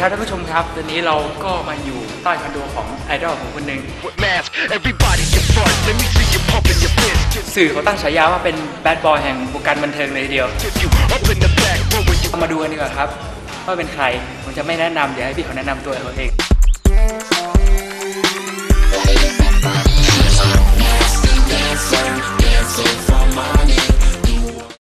ครับท่านผู้ชมครับตอนนี้เราก็มาอยู่ใต้คอนโดของไอดอลของคนหนึ่งสื่อเขาตั้งฉายาว่าเป็นแบดบอยแห่งวงการบันเทิงเลยทีเดียวมาดูกันดีกว่าครับว่าเป็นใครผมจะไม่แนะนำเดี๋ยวให้พี่เขาแนะนำตัวเขาเอง